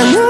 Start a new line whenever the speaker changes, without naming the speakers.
And